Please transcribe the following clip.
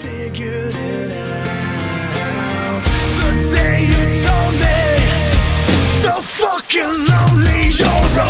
figured. The day you told me, so fucking lonely you're.